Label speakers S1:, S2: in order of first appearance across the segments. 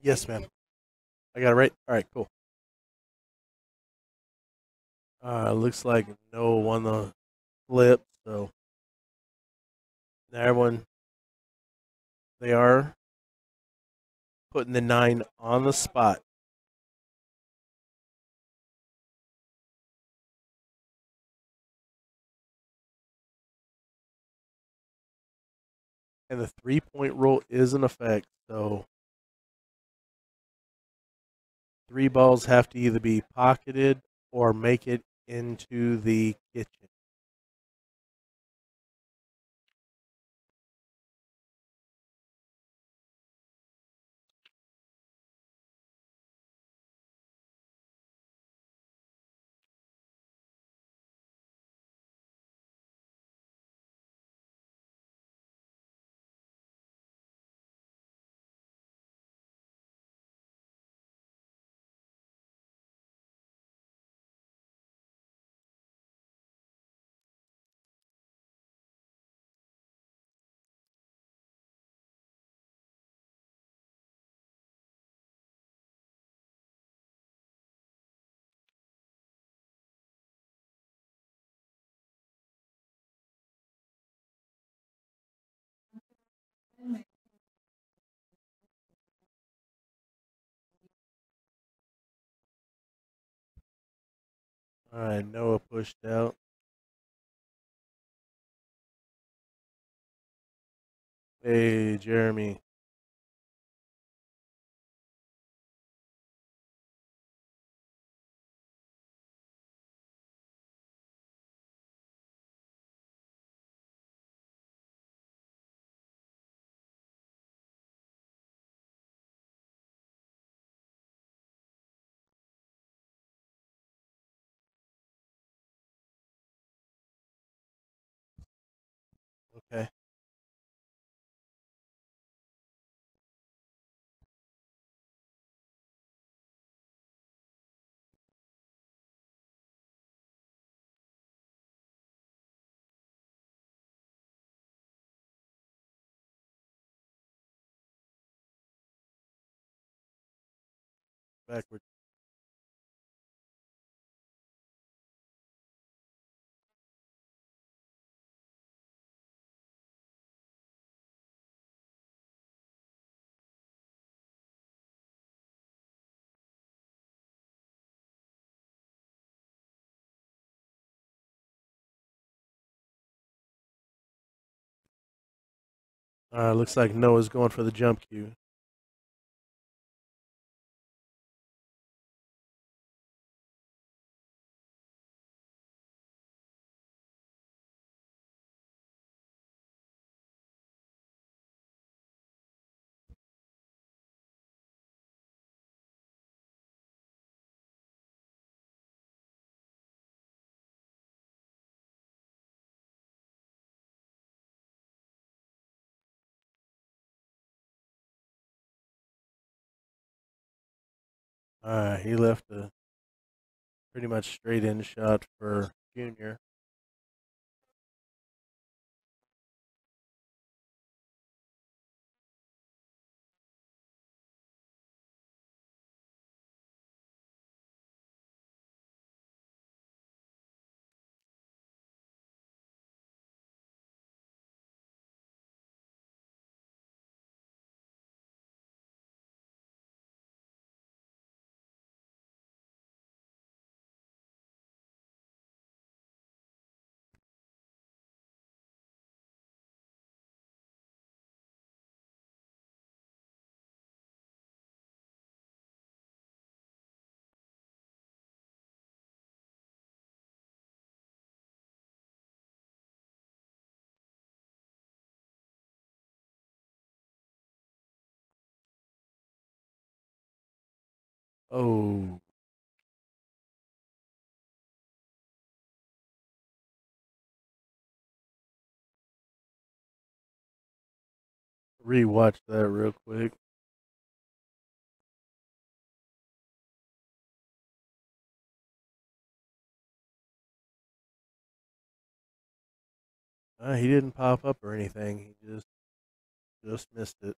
S1: Yes, ma'am. I got it right. All right, cool. Uh, looks like Noah won the flip, so now everyone they are putting the nine on the spot. And the three point rule is in effect, so three balls have to either be pocketed or make it into the kitchen. All right, Noah pushed out. Hey, Jeremy. Backward. Uh, looks like Noah's going for the jump cue. Uh, he left a pretty much straight in shot for Junior. Oh, rewatch that real quick. Uh, he didn't pop up or anything. He just just missed it.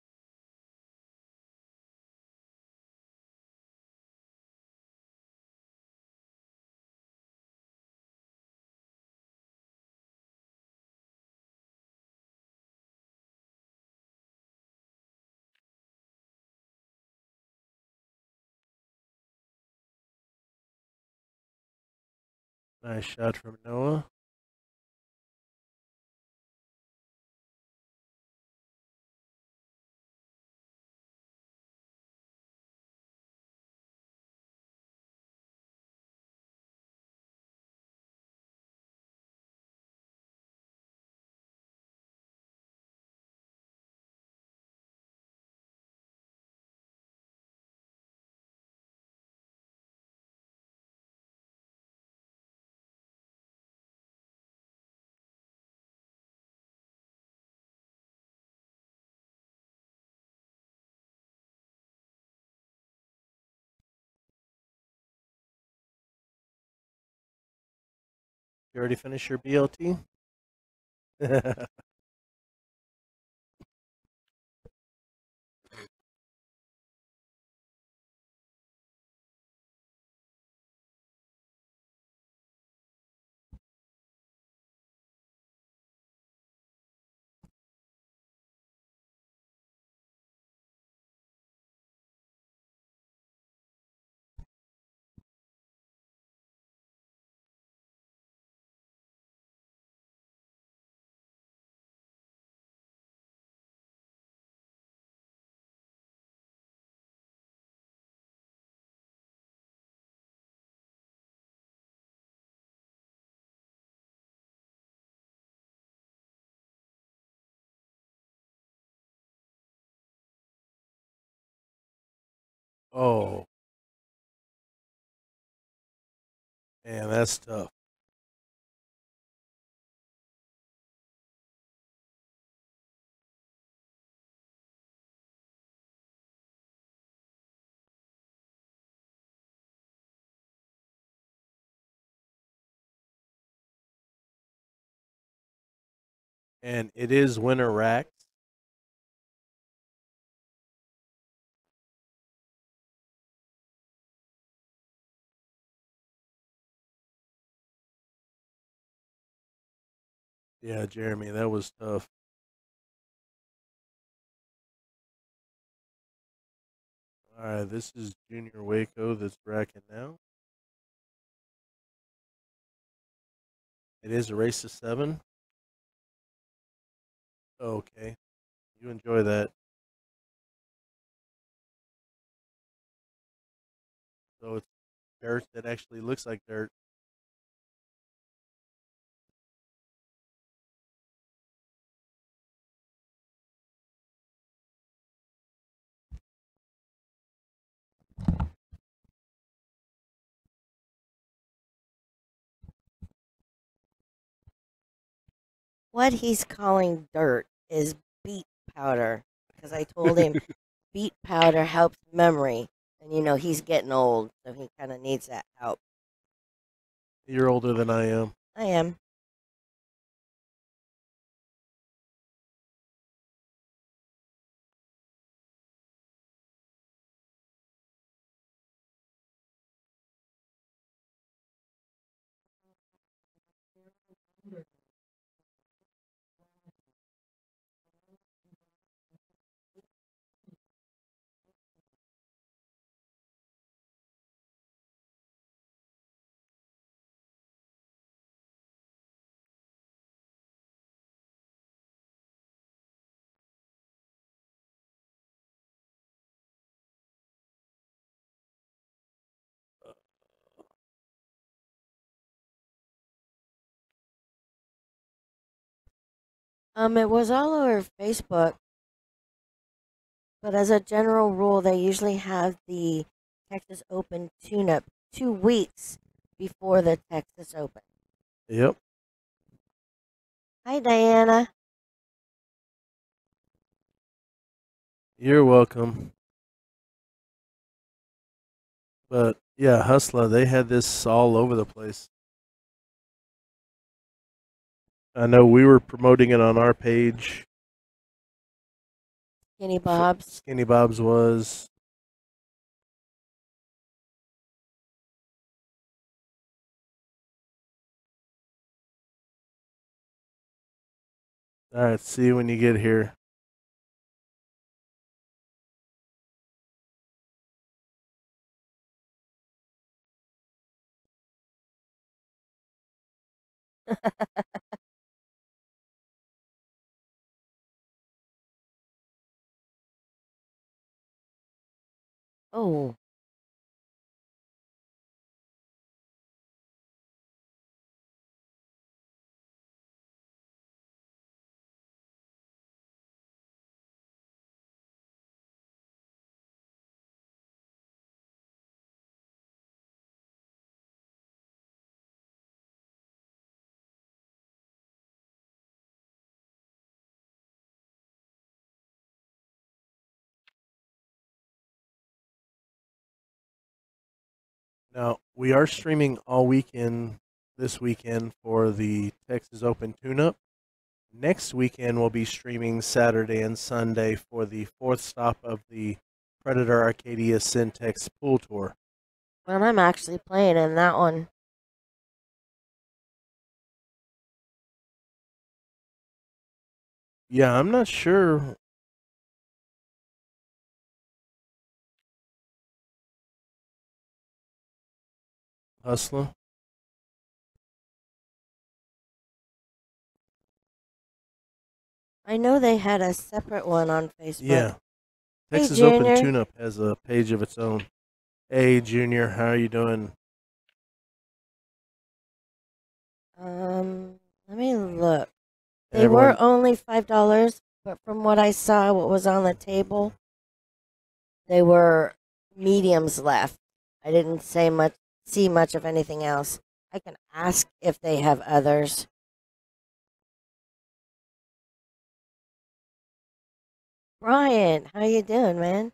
S1: Nice shot from Noah. You already finished your BLT? oh. Man, that's tough. And it is winter racks. Yeah, Jeremy, that was tough. All right, this is Junior Jueco that's racking now. It is a race of seven. Okay, you enjoy that. So it's dirt that actually looks like dirt.
S2: What he's calling dirt is beet powder because I told him beet powder helps memory. And you know, he's getting old, so he kind of needs that help.
S1: You're older than I am.
S2: I am. Um, it was all over Facebook, but as a general rule, they usually have the Texas Open tune-up two weeks before the Texas Open.
S1: Yep.
S2: Hi, Diana.
S1: You're welcome. But yeah, Hustler, they had this all over the place. I know we were promoting it on our page.
S2: Skinny Bob's.
S1: Skinny Bob's was. All right, see you when you get here.
S2: oh,
S1: Now we are streaming all weekend this weekend for the Texas Open tune-up. Next weekend we'll be streaming Saturday and Sunday for the fourth stop of the Predator Arcadia Syntex Pool Tour.
S2: well, I'm actually playing in that one.
S1: Yeah, I'm not sure. Hustler.
S2: I know they had a separate one on Facebook.
S1: Yeah.
S2: Hey,
S1: Texas Open. Tune Up has a page of its own. Hey, Junior, how are you doing?
S2: Um, let me look. They
S1: Everyone-
S2: were only five dollars, but from what I saw, what was on the table, they were mediums left. I didn't say much, see much of anything else. I can ask if they have others. Brian, how you doing, man?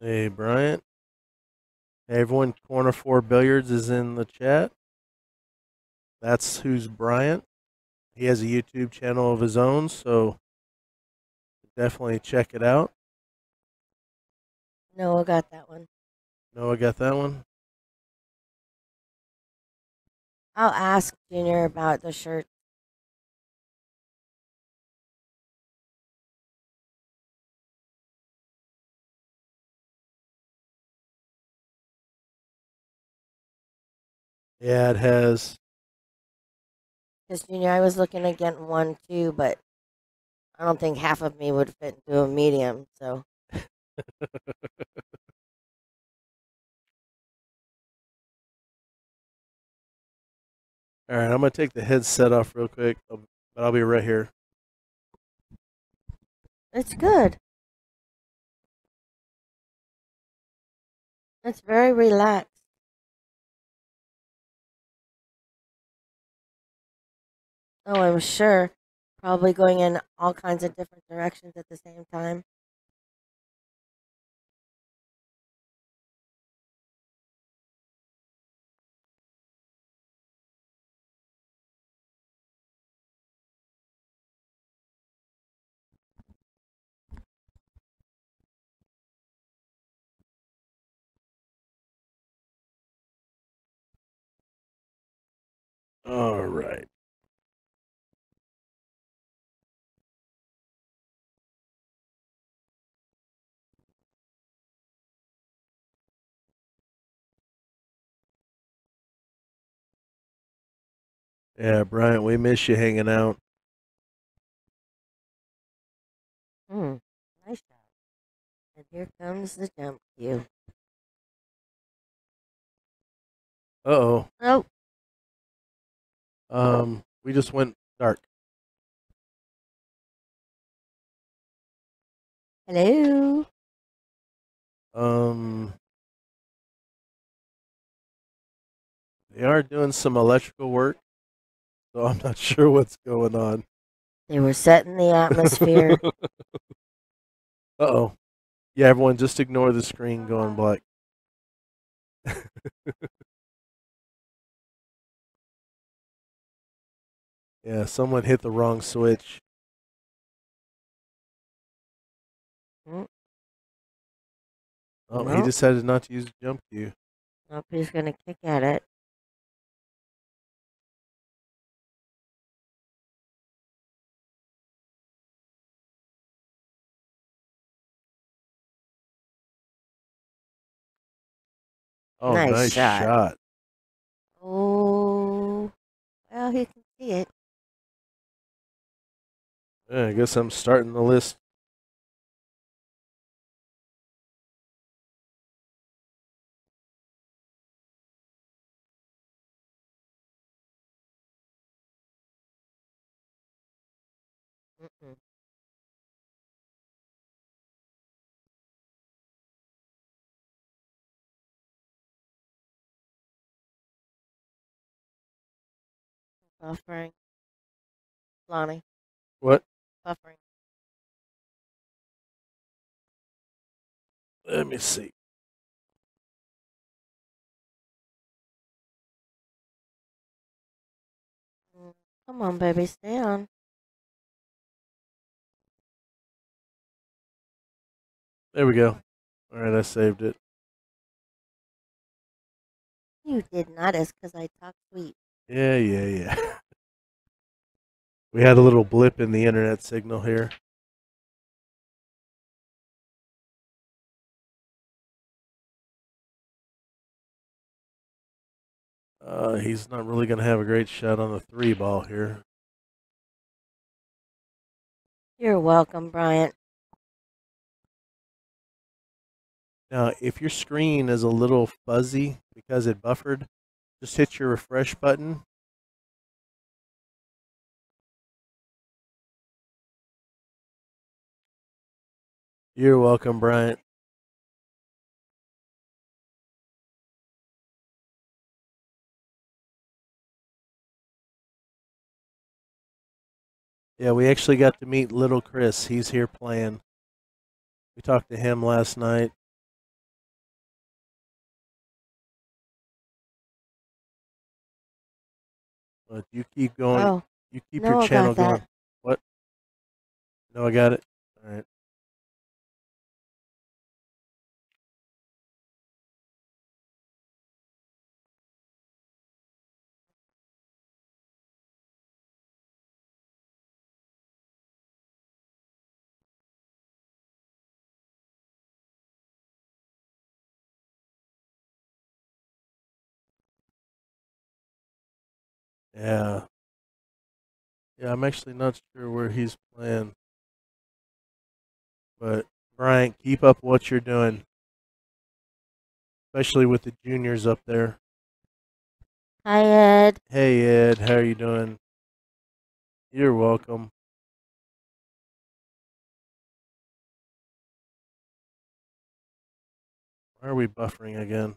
S1: Hey, Bryant. Hey, everyone. Corner Four Billiards is in the chat. That's who's Bryant. He has a YouTube channel of his own, so definitely check it out.
S2: Noah got that one.
S1: Noah got that one.
S2: I'll ask Junior about the shirt.
S1: Yeah, it has.
S2: Because Junior, I was looking at getting one too, but I don't think half of me would fit into a medium. So
S1: All right, I'm gonna take the headset off real quick, but I'll be right here.
S2: it's good. It's very relaxed. Oh, I'm sure. Probably going in all kinds of different directions at the same time.
S1: All right. Yeah, Bryant, we miss you hanging out.
S2: Hmm. Nice job. And here comes the jump cue.
S1: Uh oh.
S2: Oh,
S1: Um, we just went dark.
S2: hello.
S1: Um, they are doing some electrical work, so I'm not sure what's going on.
S2: They were setting the atmosphere.
S1: Uh oh. Yeah, everyone, just ignore the screen going black. yeah, someone hit the wrong switch.
S2: Mm.
S1: Oh, he decided not to use the jump cue.
S2: Nope, he's gonna kick at it.
S1: Oh,
S2: Nice
S1: nice,
S2: shot.
S1: shot.
S2: Oh, Well, who can see it?
S1: Yeah, I guess I'm starting the list.
S2: Mm-mm. Buffering. Lonnie,
S1: What?
S2: Buffering.
S1: Let me see.
S2: Mm, Come on, baby, stay on.
S1: There we go. All right, I saved it.
S2: You did not, it's because I talk sweet.
S1: Yeah, yeah, yeah. we had a little blip in the internet signal here. Uh, he's not really going to have a great shot on the three ball here.
S2: You're welcome, Bryant.
S1: Now, if your screen is a little fuzzy because it buffered, just hit your refresh button. You're welcome, Bryant. Yeah, we actually got to meet little Chris. He's here playing. We talked to him last night. But you keep going.
S2: Oh,
S1: you keep your channel
S2: that.
S1: going. What? No, I got it. Yeah. Yeah, I'm actually not sure where he's playing. But Brian, keep up what you're doing. Especially with the juniors up there.
S2: hi, Ed.
S1: Hey Ed, how are you doing? You're welcome. Why are we buffering again?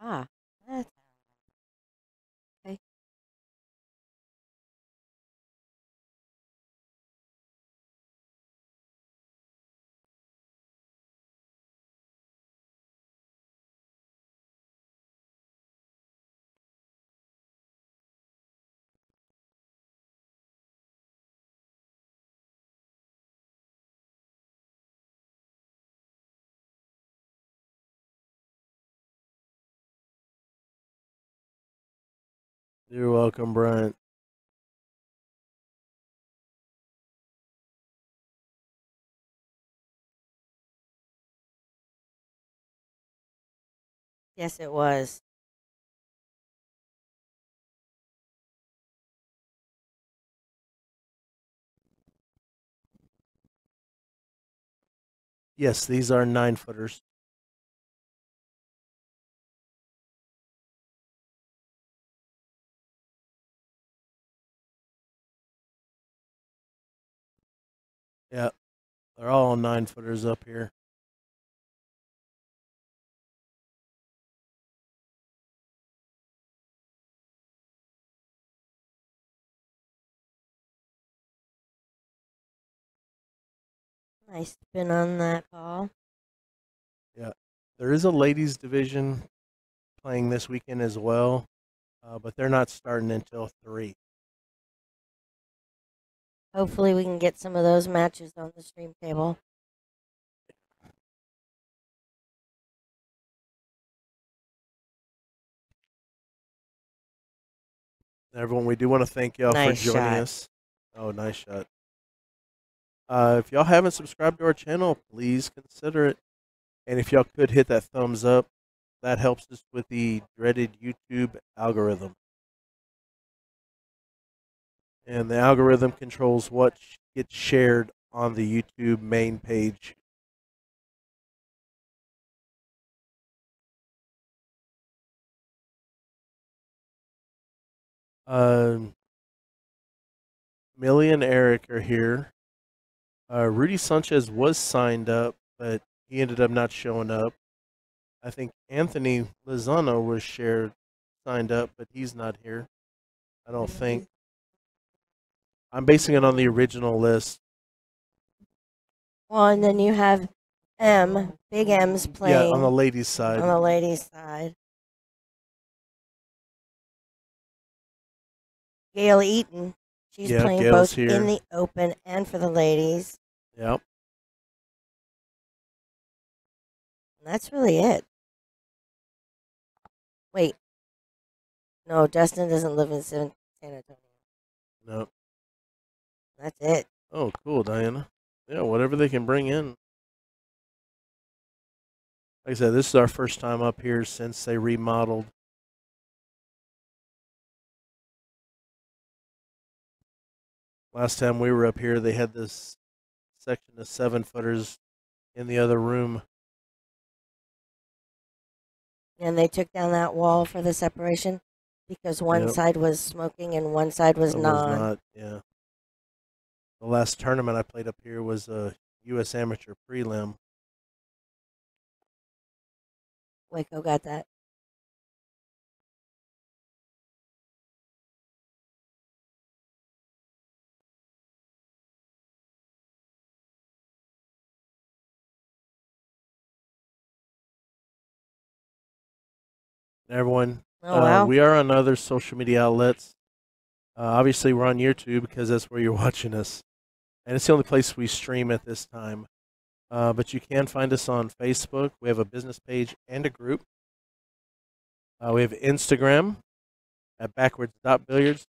S2: Ah,
S1: You're welcome, Brian.
S2: Yes, it was.
S1: Yes, these are nine footers. Yeah, they're all nine footers up here.
S2: Nice spin on that ball.
S1: Yeah, there is a ladies division playing this weekend as well, uh, but they're not starting until three.
S2: Hopefully, we can get some of those matches on the stream table.
S1: Everyone, we do want to thank y'all
S2: Nice
S1: for joining
S2: shot.
S1: us. Oh, nice shot. Uh, if y'all haven't subscribed to our channel, please consider it. And if y'all could hit that thumbs up, that helps us with the dreaded YouTube algorithm. And the algorithm controls what gets shared on the YouTube main page. Um, Millie and Eric are here. Uh, Rudy Sanchez was signed up, but he ended up not showing up. I think Anthony Lozano was shared signed up, but he's not here. I don't think. I'm basing it on the original list.
S2: Well, and then you have M, Big M's playing
S1: Yeah, on the ladies' side.
S2: on the ladies' side. Gail Eaton, she's
S1: Yeah,
S2: playing
S1: Gail's
S2: both
S1: here.
S2: in the open and for the ladies.
S1: Yep.
S2: And that's really it. Wait. No, Dustin doesn't live in San San Antonio.
S1: No.
S2: That's it.
S1: Oh, cool, Diana. Yeah, whatever they can bring in. Like I said, this is our first time up here since they remodeled. Last time we were up here, they had this section of seven footers in the other room.
S2: And they took down that wall for the separation because one
S1: Yep.
S2: side was smoking and one side was non.
S1: not. Yeah. The last tournament I played up here was a U.S. Amateur Prelim.
S2: Jueco got that.
S1: Everyone,
S2: Oh
S1: Uh,
S2: wow.
S1: we are on other social media outlets. Uh, obviously, we're on YouTube because that's where you're watching us, and it's the only place we stream at this time. Uh, but you can find us on Facebook. We have a business page and a group. Uh, we have Instagram at backwards dot billiards,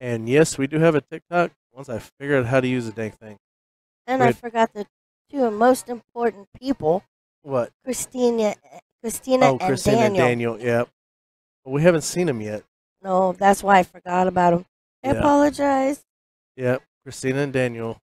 S1: and yes, we do have a TikTok. Once I figure out how to use the dang thing.
S2: and I forgot the two most important people,
S1: What?
S2: Christina, Christina
S1: oh,
S2: and
S1: Christina
S2: Daniel.
S1: and Daniel. Yep. But we haven't seen them yet.
S2: No, that's why I forgot about them. I
S1: Yeah.
S2: apologize.
S1: Yep. Christina and Daniel.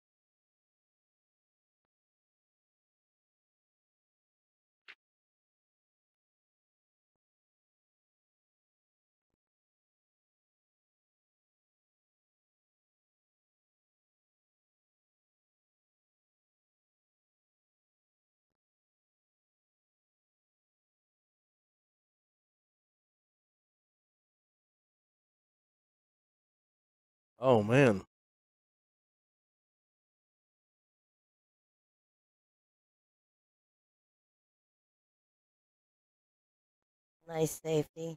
S1: Oh man.
S2: Nice safety.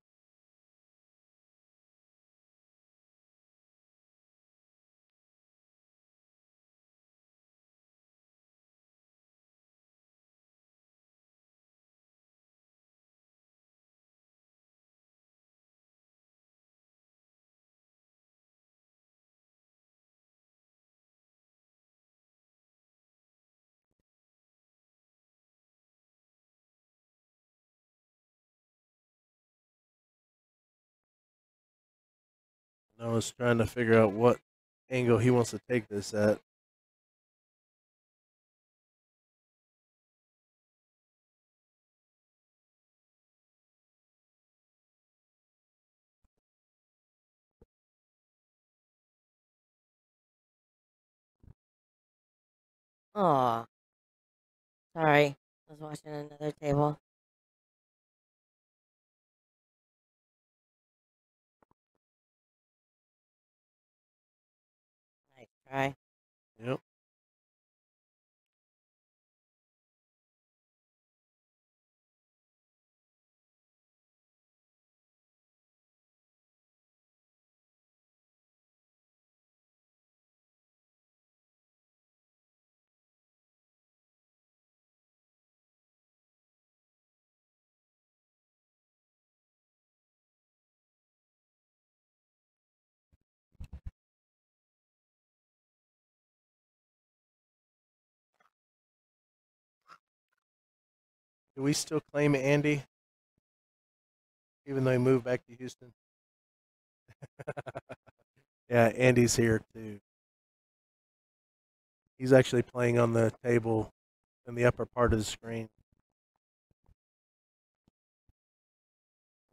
S1: I was trying to figure out what angle he wants to take this at.
S2: Oh, sorry. I was watching another table. Try.
S1: Yep. Do we still claim Andy? Even though he moved back to Houston? yeah, Andy's here too. He's actually playing on the table in the upper part of the screen.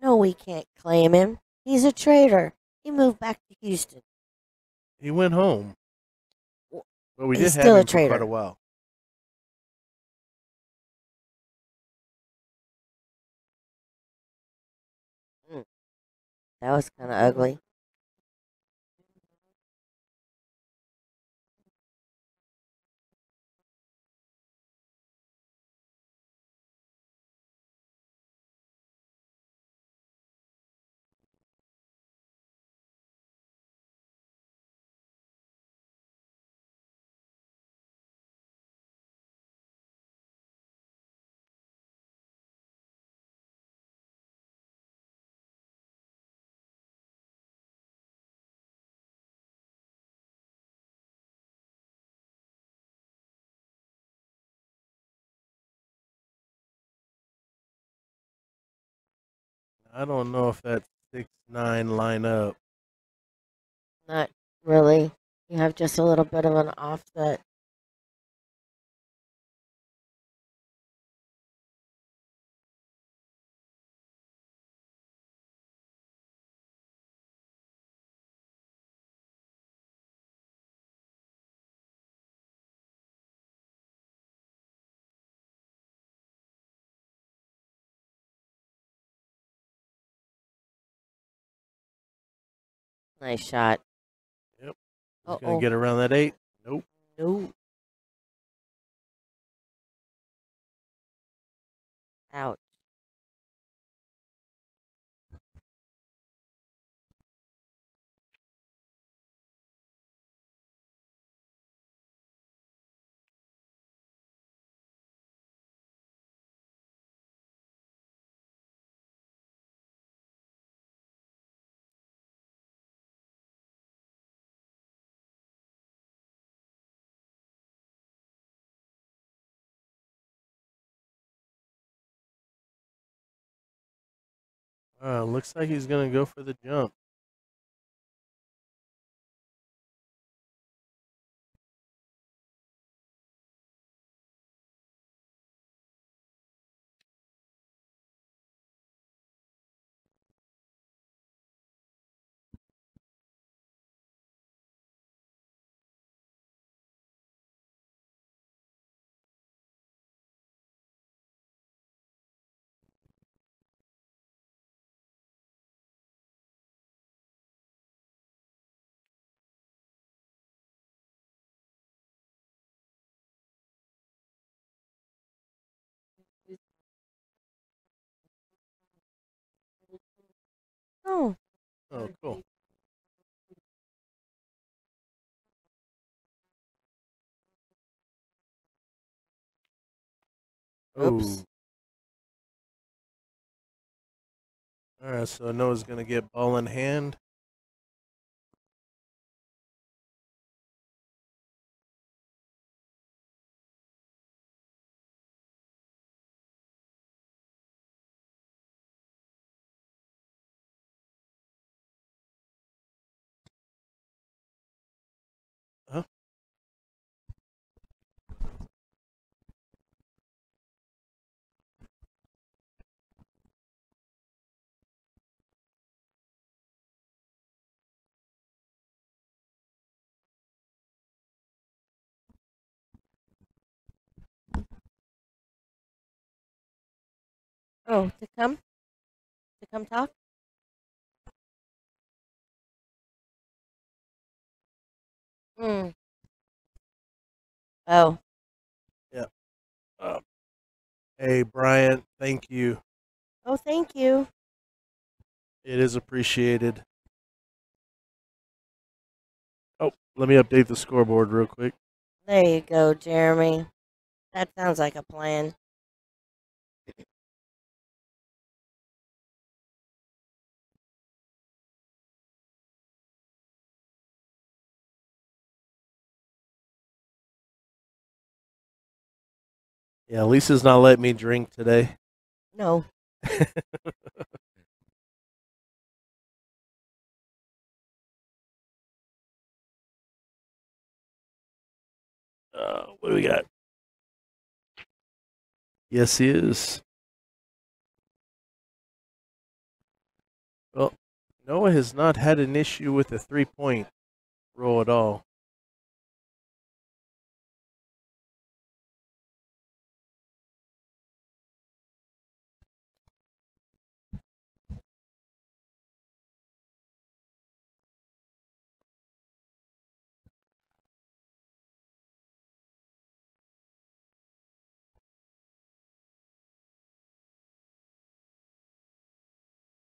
S2: No, we can't claim him. He's a traitor. He moved back to Houston.
S1: He went home.
S2: Well,
S1: But we
S2: he's
S1: did have
S2: still a
S1: him for quite a while.
S2: That was kind of ugly.
S1: I don't know if that six nine line up.
S2: Not really. You have just a little bit of an offset. Nice shot.
S1: He's
S2: Uh
S1: gonna get around that eight. Nope.
S2: Nope. Ouch.
S1: Uh, looks like he's gonna go for the jump.
S2: Oh,
S1: Oh, cool.
S2: Oops.
S1: All right, so Noah's gonna get ball in hand.
S2: Oh, to come? To come talk? Hmm. Oh,
S1: Uh, hey, Bryant, thank you.
S2: oh, thank you.
S1: It is appreciated. Oh, let me update the scoreboard real quick.
S2: There you go, Jeremy. That sounds like a plan.
S1: Yeah, Lisa's not letting me drink today.
S2: No.
S1: Uh, what do we got? Yes, he is. Well, Noah has not had an issue with the three point rule at all.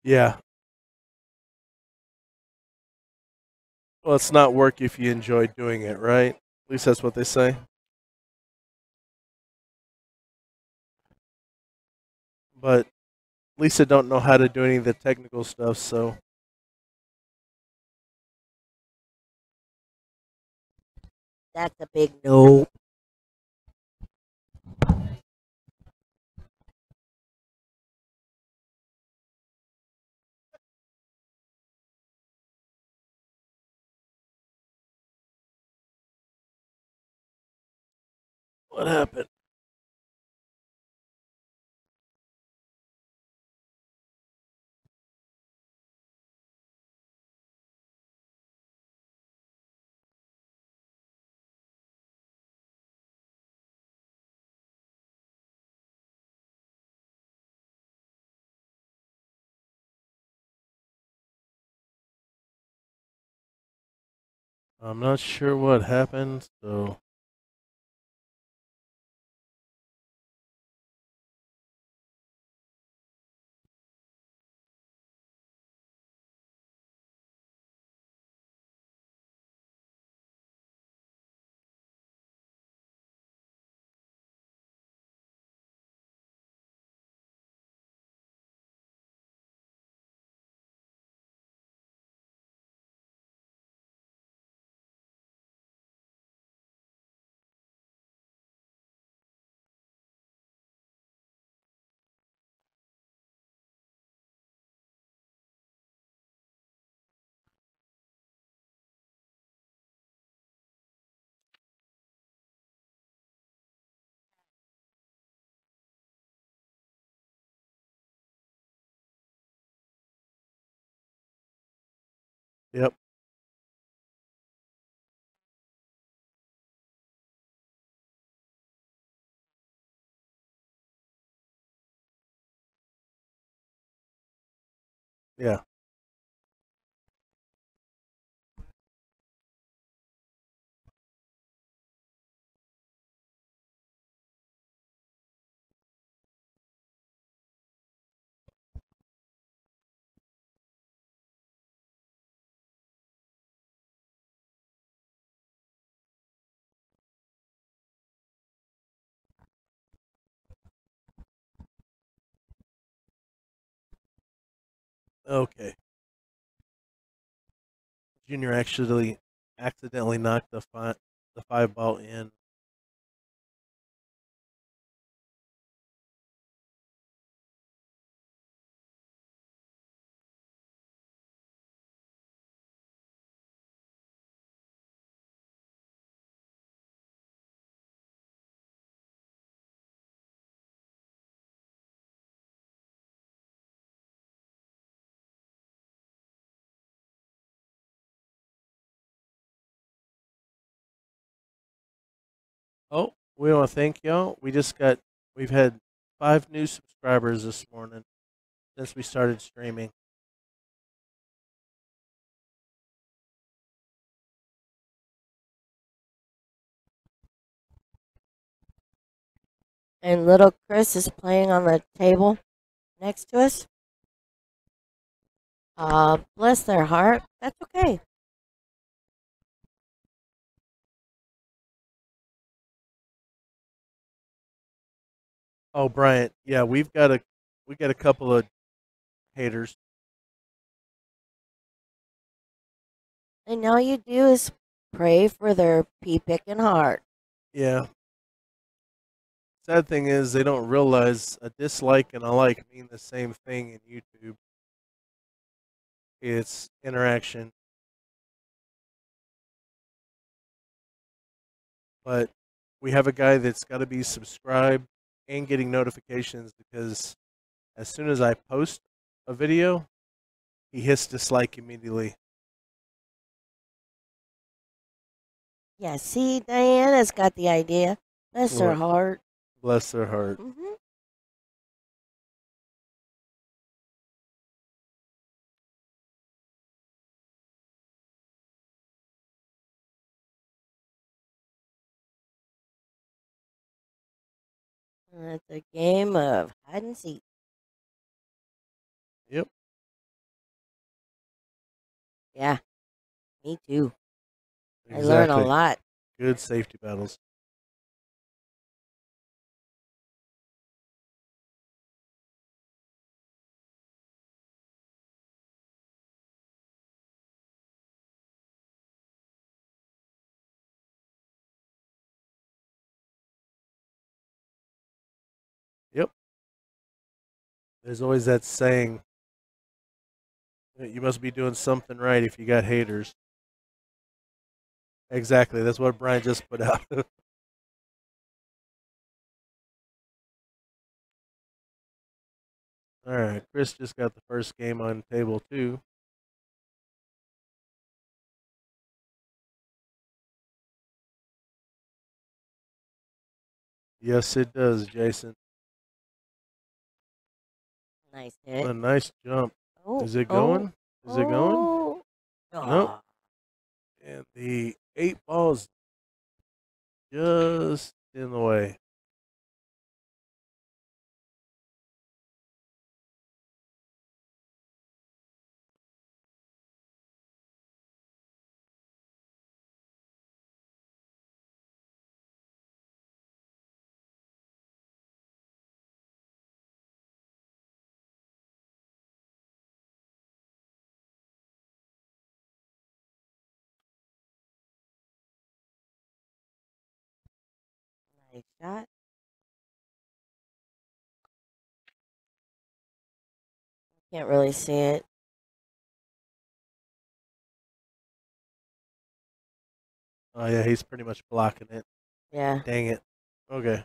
S1: Yeah. Well, it's not work if you enjoy doing it, right? At least that's what they say. But Lisa don't know how to do any of the technical stuff, so
S2: That's a big no.
S1: What happened? I'm not sure what happened, so yep. Yeah. Okay. Junior actually accidentally knocked the five the five ball in. We want to thank y'all. We just got we've had five new subscribers this morning since we started streaming.
S2: And little Chris is playing on the table next to us. Uh, bless their heart. That's okay.
S1: Oh, Bryant, yeah, we've got a we got a couple of haters.
S2: And all you do is pray for their pea picking heart.
S1: Yeah. sad thing is they don't realize a dislike and a like mean the same thing in YouTube. It's interaction. But we have a guy that's got to be subscribed and getting notifications because as soon as I post a video, he hits dislike immediately.
S2: Yeah, see, Diana's got the idea. Bless her heart.
S1: Bless her heart.
S2: hmm Uh, it's a game of hide and seek.
S1: Yep.
S2: Yeah, me too. I learn a lot.
S1: Good safety battles. There's always that saying you must be doing something right if you got haters. Exactly. That's what Brian just put out. All right. Chris just got the first game on table two. Yes, it does, Jason.
S2: Nice hit.
S1: A nice jump.
S2: Oh,
S1: Is it
S2: oh,
S1: going? Is it going?
S2: oh.
S1: Nope. And the eight balls just in the way.
S2: Can't really see it.
S1: Oh yeah, he's pretty much blocking it.
S2: Yeah.
S1: Dang it. Okay.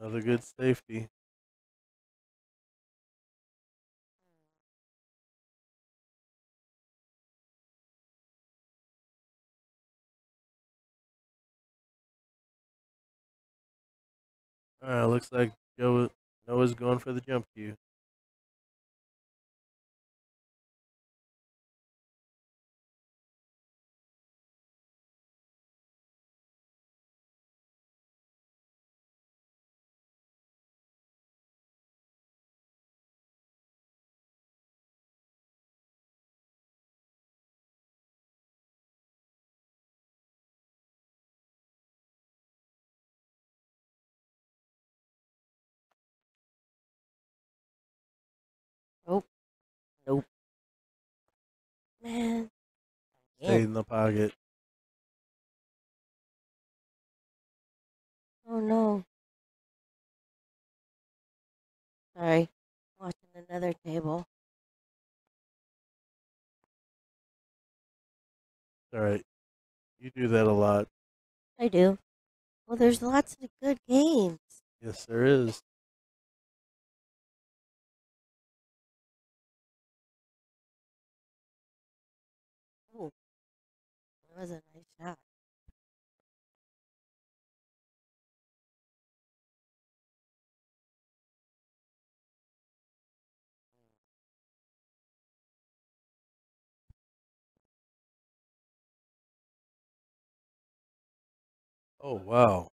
S1: Another good safety. All right, looks like Joe Noah's going for the jump cue.
S2: Man.
S1: Stay
S2: Yeah.
S1: in the pocket.
S2: Oh no. Sorry. Watching another table.
S1: All right. You do that a lot.
S2: I do. Well, there's lots of good games.
S1: Yes, there is.
S2: Was a nice shot.
S1: Oh, wow.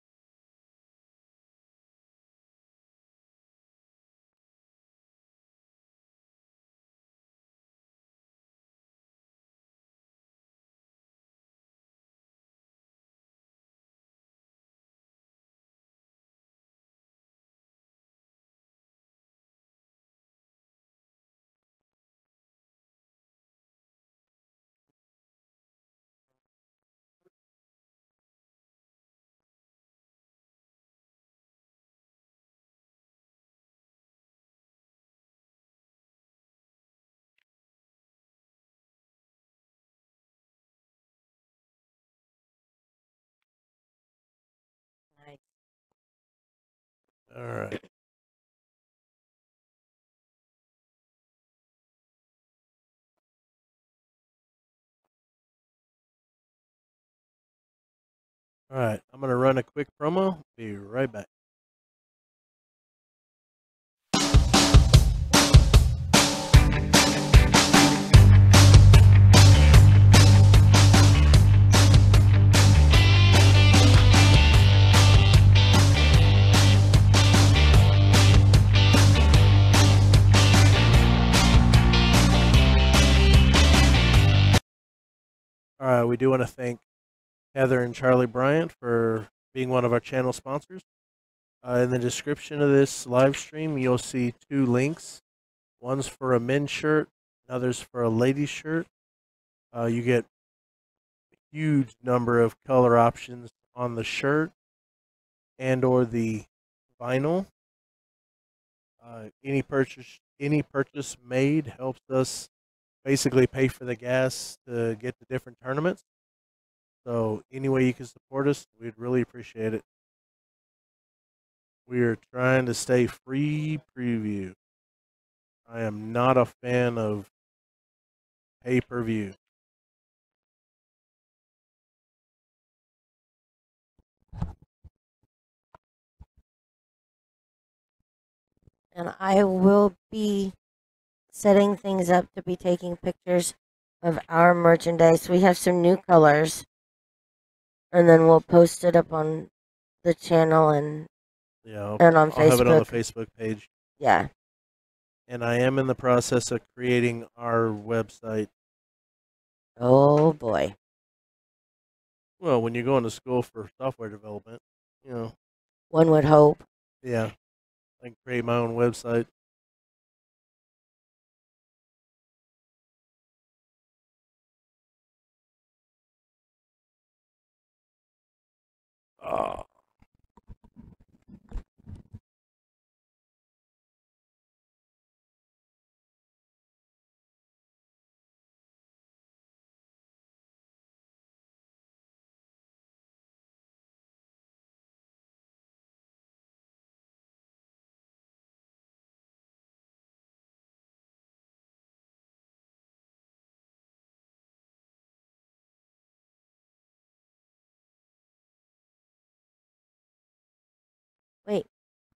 S1: All right. All right. I'm going to run a quick promo. Be right back. Right. We do want to thank Heather and Charlie Bryant for being one of our channel sponsors. Uh, in the description of this live stream, you'll see two links. One's for a men's shirt, another's for a lady's shirt. Uh, you get a huge number of color options on the shirt and or the vinyl. Uh, any purchase any purchase made helps us basically pay for the gas to get to different tournaments. So any way you can support us, we'd really appreciate it. We are trying to stay free preview. I am not a fan of pay per view.
S2: And I will be setting things up to be taking pictures of our merchandise. We have some new colors. And then we'll post it up on the channel and,
S1: Yeah, I'll,
S2: and on
S1: I'll have it on the
S2: Facebook.
S1: Facebook page.
S2: Yeah.
S1: And I am in the process of creating our website.
S2: Oh boy.
S1: Well, when you're going to school for software development, you know,
S2: One would hope.
S1: yeah, I can create my own website. Ah.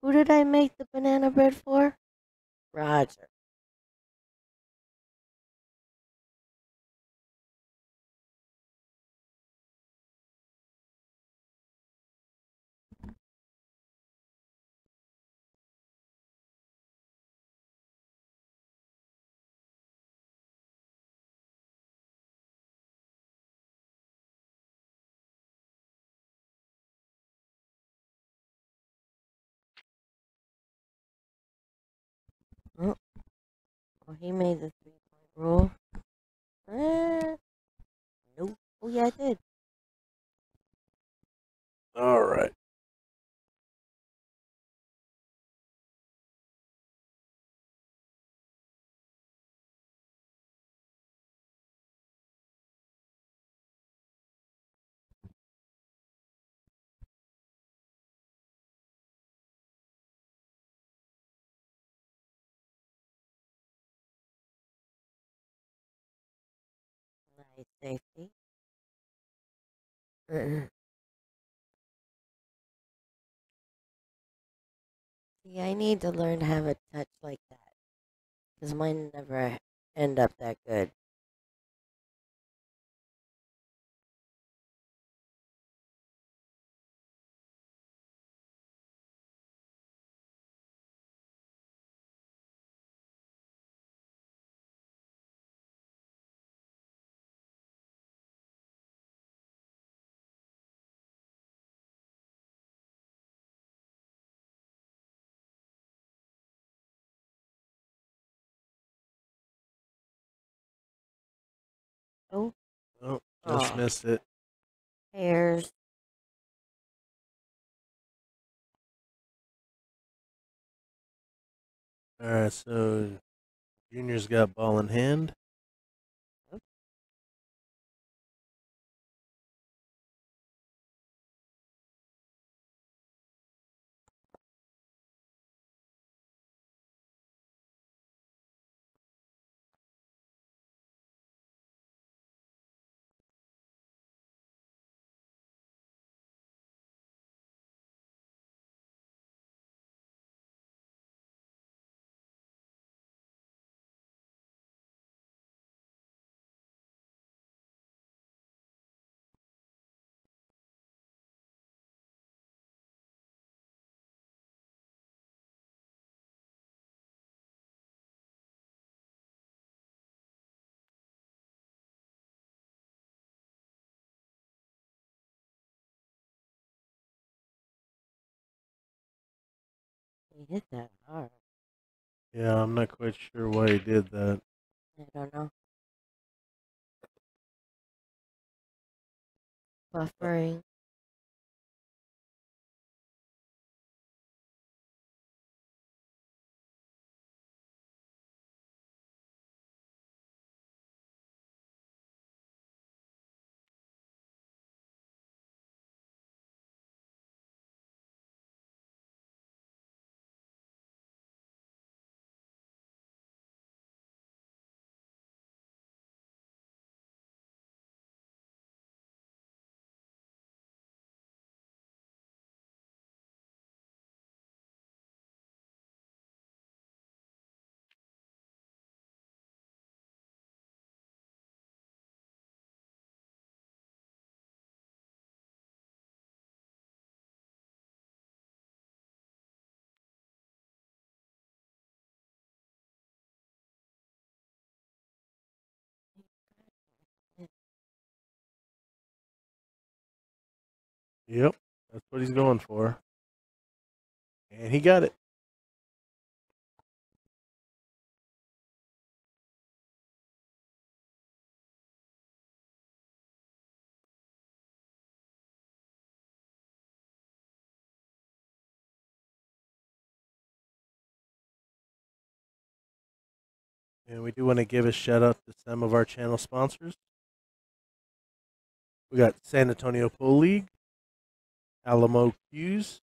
S2: Who did I make the banana bread for? Roger. He made the three point rule. Uh, nope. Oh yeah, I did.
S1: All right.
S2: Safety. See, I need to learn to have a touch like that. Because mine never end up that good.
S1: Missed it.
S2: hairs.
S1: All right, so Junior's got ball in hand.
S2: He hit that hard.
S1: Yeah, I'm not quite sure why he did that.
S2: I don't know. Buffering.
S1: Yep, that's what he's going for. And he got it. And we do want to give a shout out to some of our channel sponsors. We got San Antonio Pool League, Alamo Cues,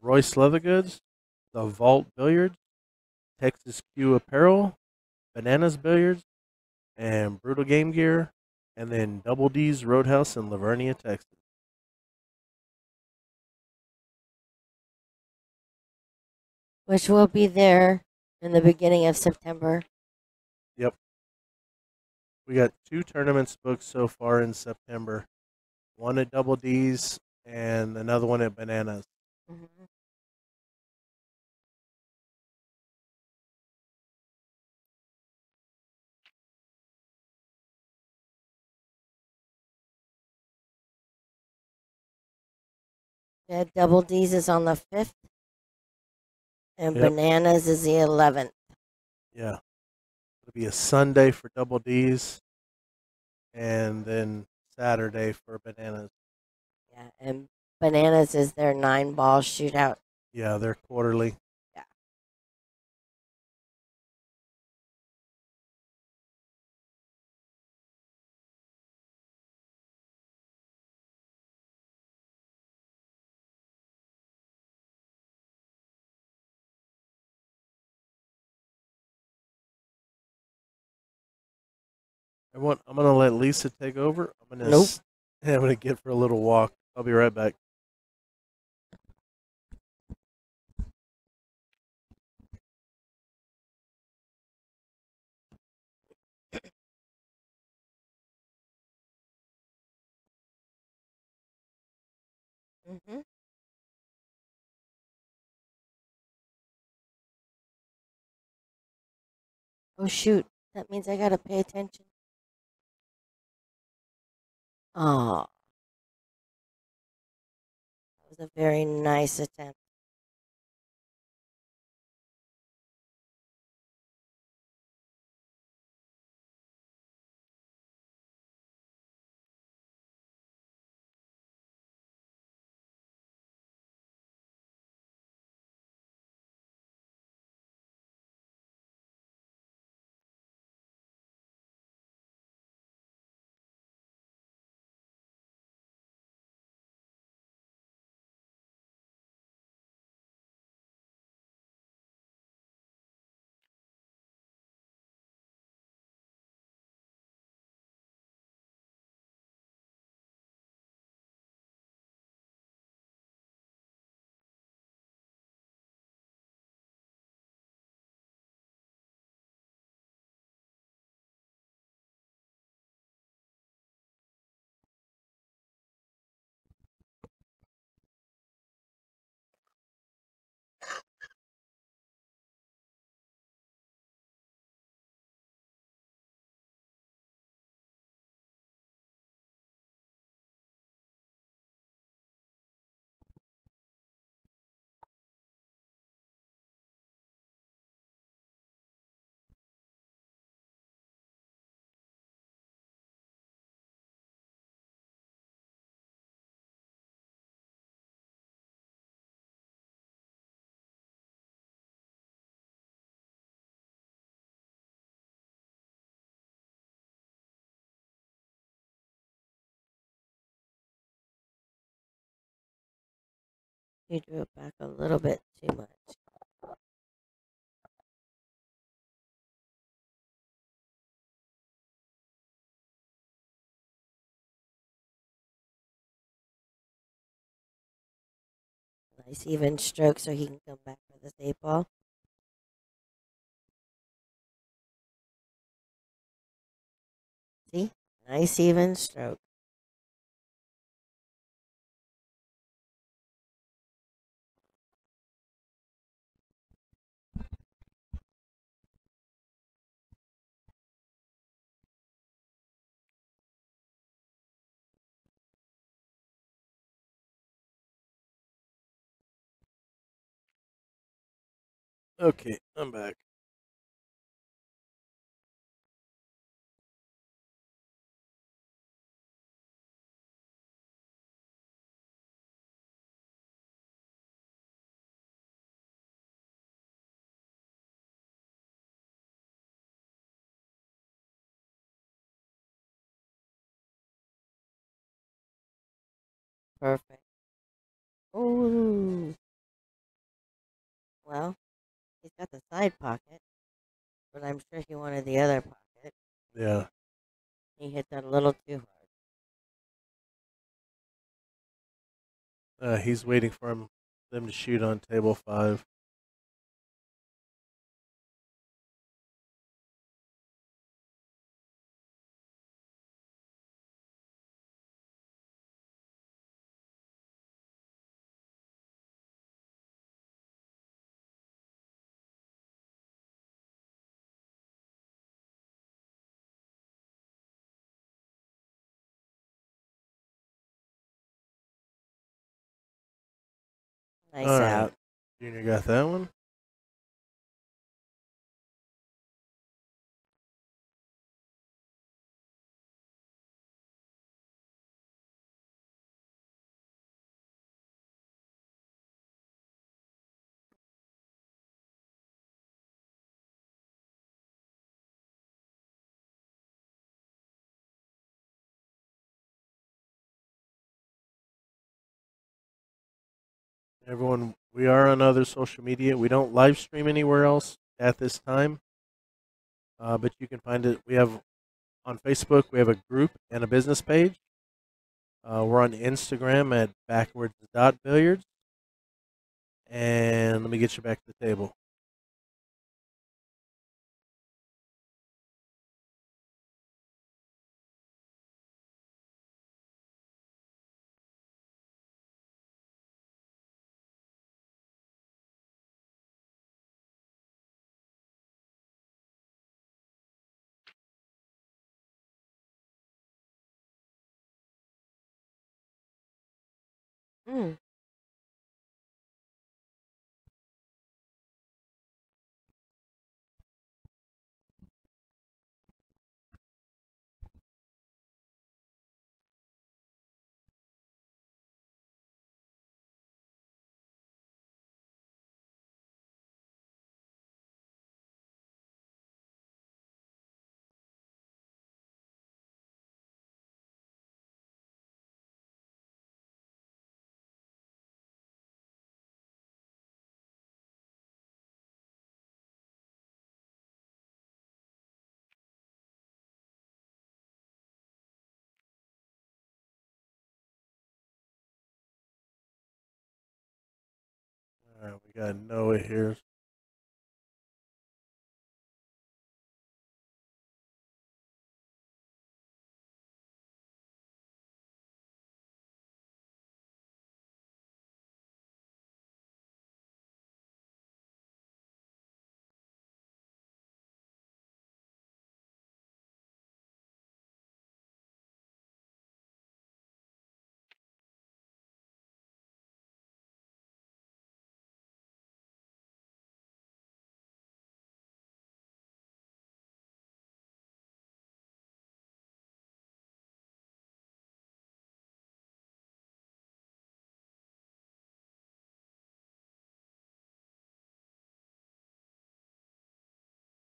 S1: ROIS Leather Goods, The Vault Billiards, Texas Cue Apparel, Bananas Billiards, and Brutal Game Gear, and then Double D's Roadhouse in La Vernia, Texas.
S2: Which will be there in the beginning of September. Yep.
S1: We got two tournaments booked so far in September. One at Double D's and another one at Bananas.
S2: hmm Yeah, Double D's is on the 5th, and
S1: Yep.
S2: Bananas is the 11th.
S1: Yeah. It'll be a Sunday for Double D's and then Saturday for bananas.
S2: Yeah, and bananas is their nine ball shootout.
S1: Yeah, they're quarterly.
S2: Yeah.
S1: I want. I'm gonna let Lisa take over. I'm gonna.
S2: Nope.
S1: I'm gonna get for a little walk. I'll be right back.
S2: Mm-hmm. Oh shoot! That means I gotta pay attention. That was a very nice attempt. You drew it back a little bit too much. Nice even stroke so he can come back for this eight ball. See? Nice even stroke.
S1: Okay, I'm back.
S2: Perfect. Ooh. Well, he's got the side pocket, but I'm sure he wanted the other pocket.
S1: Yeah.
S2: He hit that a little too hard.
S1: Uh, he's waiting for him them to shoot on table five.
S2: Nice
S1: All right.
S2: out.
S1: Junior got that one. Everyone, we are on other social media. We don't live stream anywhere else at this time, uh, but you can find it. We have on Facebook. We have a group and a business page. Uh, we're on Instagram at backwards dot billiards. And let me get you back to the table.
S2: Mm.
S1: All right, we got Noah here.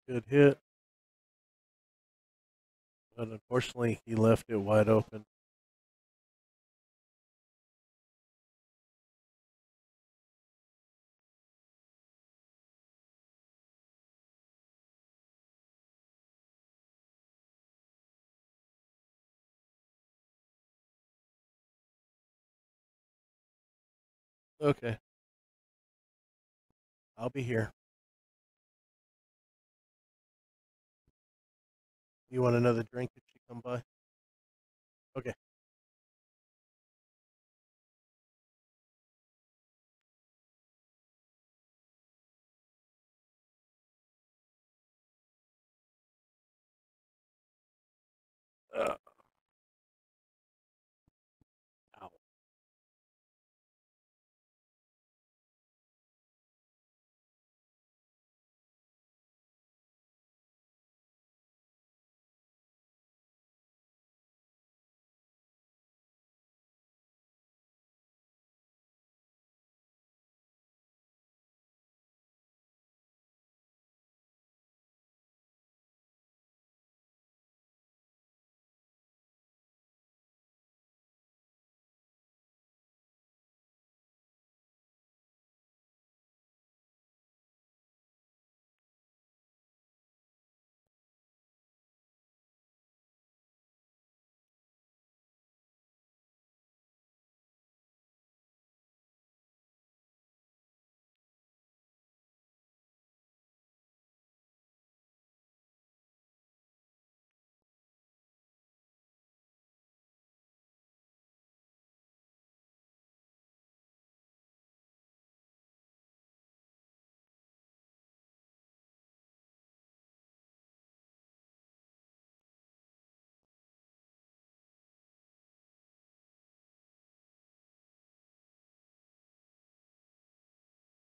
S1: Good hit. But unfortunately, he left it wide open. Okay. I'll be here. You want another drink if you come by? Okay. Uh,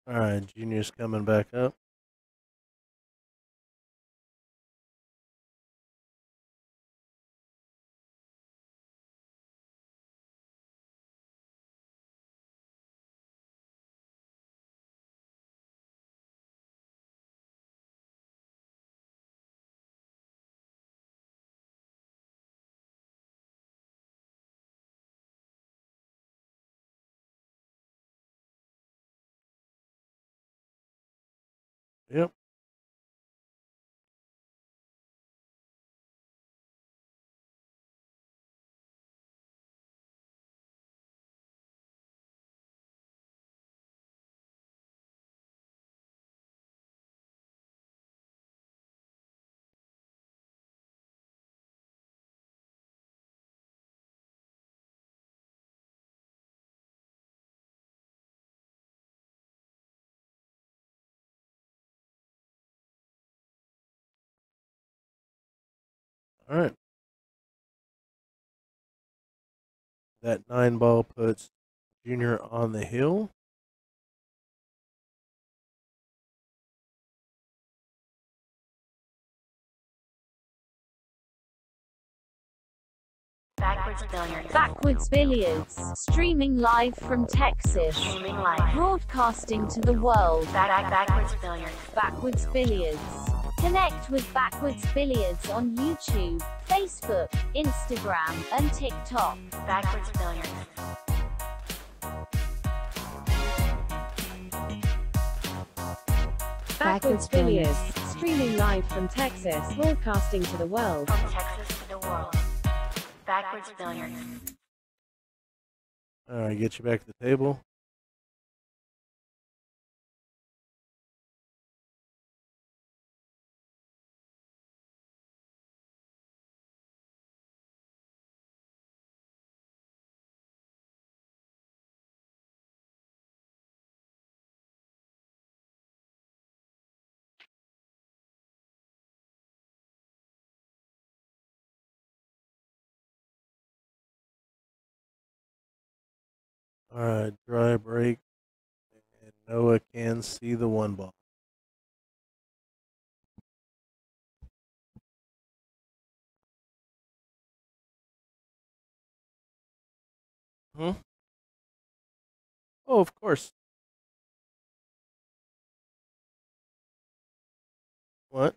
S1: All right, Junior's coming back up. Yep. All right. That nine ball puts Junior on the hill.
S3: Backwards Billiards.
S4: Backwards Billiards, streaming live from Texas,
S3: Streaming live.
S4: broadcasting to the world.
S3: Back, back, backwards Billiards.
S4: Backwards Billiards. Connect with Backwards Billiards on YouTube, Facebook, Instagram, and TikTok.
S3: Backwards Billiards.
S5: Backwards Billiards, streaming live from Texas, broadcasting to the world.
S3: From Texas to the world. Backwards Billiards.
S1: All right, get you back to the table. All right, dry break. And Noah can see the one ball. Hmm? Oh, of course. What?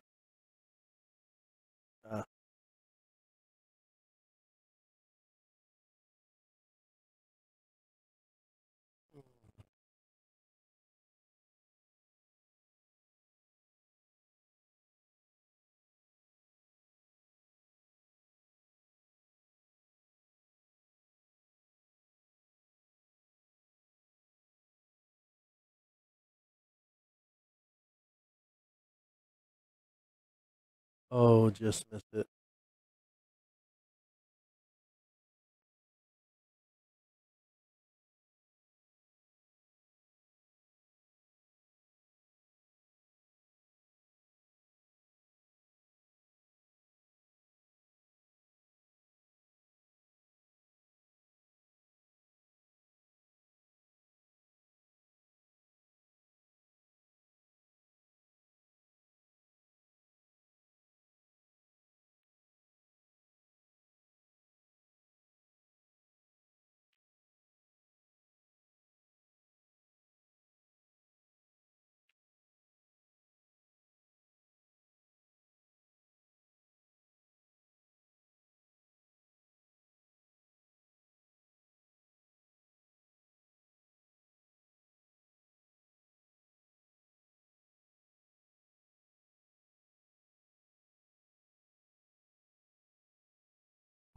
S1: Oh, just missed it.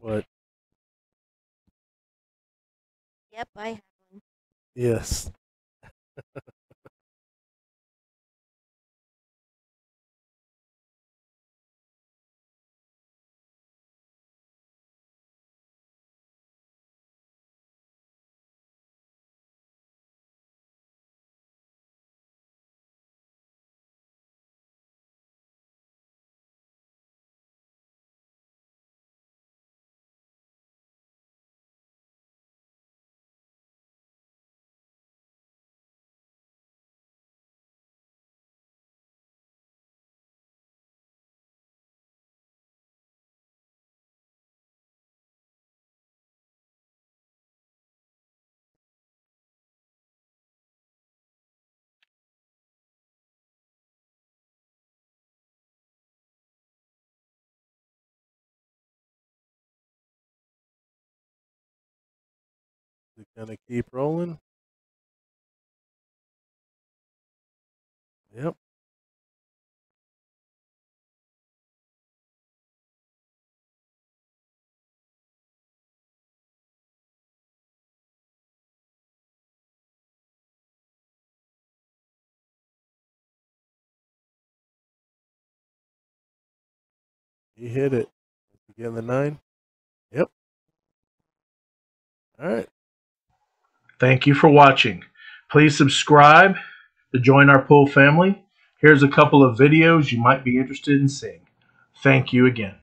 S1: What?
S2: Yep, I have one.
S1: Yes. Gonna keep rolling. Yep.
S6: He hit it. Did you get the nine? Yep. All right.
S1: Thank you for watching. Please subscribe to join our pool family. Here's a couple of videos you might be interested in seeing. Thank you again.